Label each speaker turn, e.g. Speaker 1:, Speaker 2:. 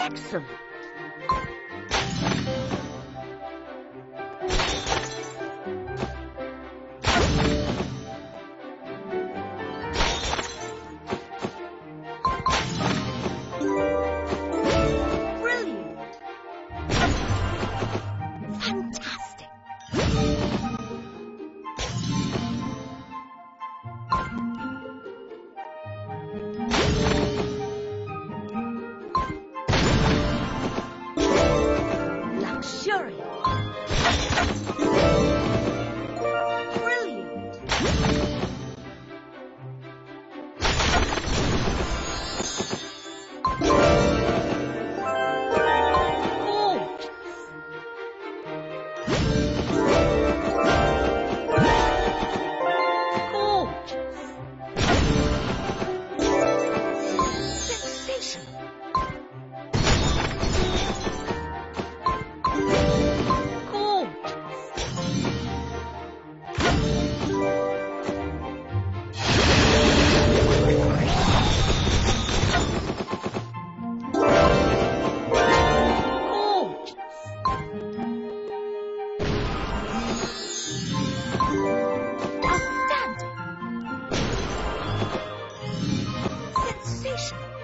Speaker 1: Excellent. Sensational.